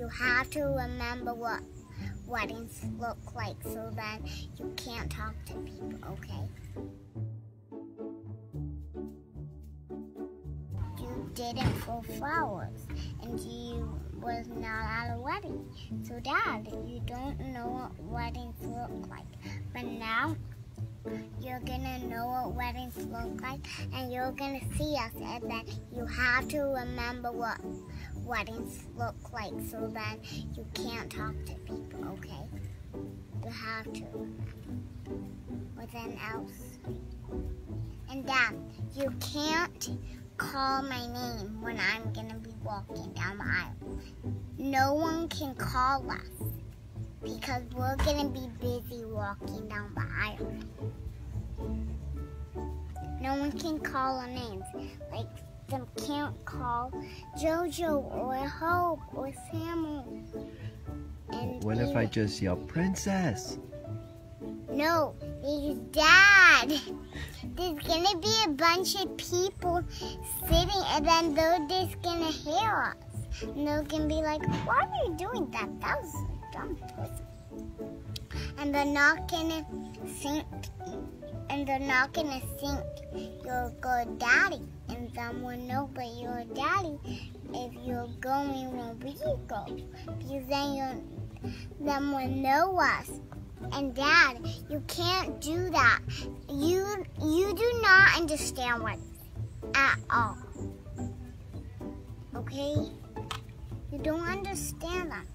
you have to remember what weddings look like so then you can't talk to people, okay? You didn't throw flowers and you was not at a wedding. So dad, you don't know what weddings look like. But now you're gonna know what weddings look like and you're gonna see us and then you have to remember what weddings look like so then you can't talk to people, okay? You have to remember. Then else? And Dad, you can't call my name when I'm gonna be walking down the aisle. No one can call us because we're gonna be busy walking down the aisle. No one can call our names. Like them can't call Jojo or Hope or Samuel. And What if I just yell, Princess? No, it's Dad. There's gonna be a bunch of people sitting, and then they're just gonna hear us. And they're gonna be like, "Why are you doing that? That was a. And they're not gonna think, and they're not gonna think you're a good daddy, and someone know, but you're daddy if you're going where we go, because then you, them will know us. And Dad, you can't do that. You you do not understand what at all. Okay? You don't understand that.